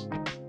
you